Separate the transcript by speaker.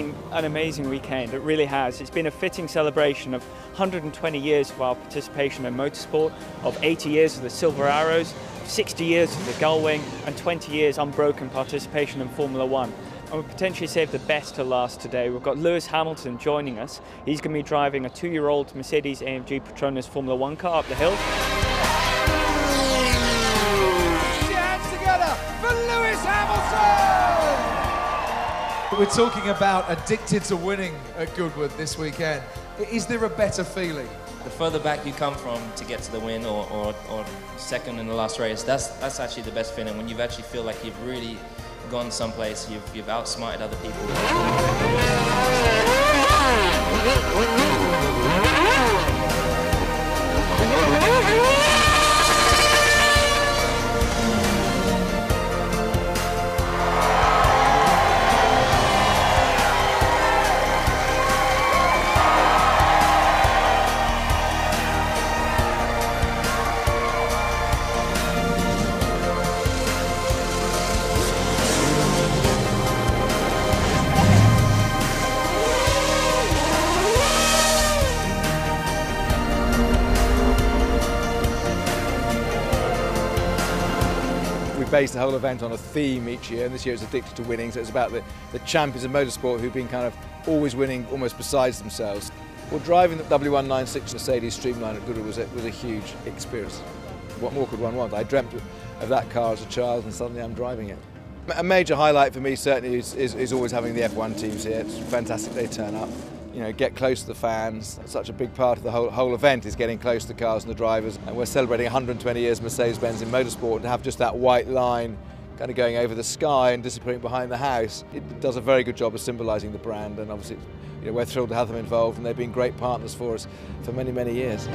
Speaker 1: an amazing weekend. It really has. It's been a fitting celebration of 120 years of our participation in motorsport, of 80 years of the Silver Arrows, 60 years of the Gullwing, and 20 years unbroken participation in Formula One. And we potentially saved the best to last today. We've got Lewis Hamilton joining us. He's going to be driving a two-year-old Mercedes AMG Petronas Formula One car up the hill.
Speaker 2: We're talking about addicted to winning at Goodwood this weekend. Is there a better feeling?
Speaker 3: The further back you come from to get to the win or, or, or second in the last race, that's, that's actually the best feeling when you've actually feel like you've really gone someplace, you've, you've outsmarted other people.
Speaker 4: Base the whole event on a theme each year, and this year it's addicted to winning. So it's about the, the champions of motorsport who've been kind of always winning, almost besides themselves. Well, driving the W196 Mercedes Streamline at Goodwood was a, was a huge experience. What more could one want? I dreamt of that car as a child, and suddenly I'm driving it. A major highlight for me certainly is, is, is always having the F1 teams here. It's fantastic they turn up. You know, get close to the fans. Such a big part of the whole, whole event is getting close to the cars and the drivers. And we're celebrating 120 years Mercedes-Benz in motorsport. To have just that white line kind of going over the sky and disappearing behind the house, it does a very good job of symbolising the brand. And obviously, you know, we're thrilled to have them involved, and they've been great partners for us for many, many years.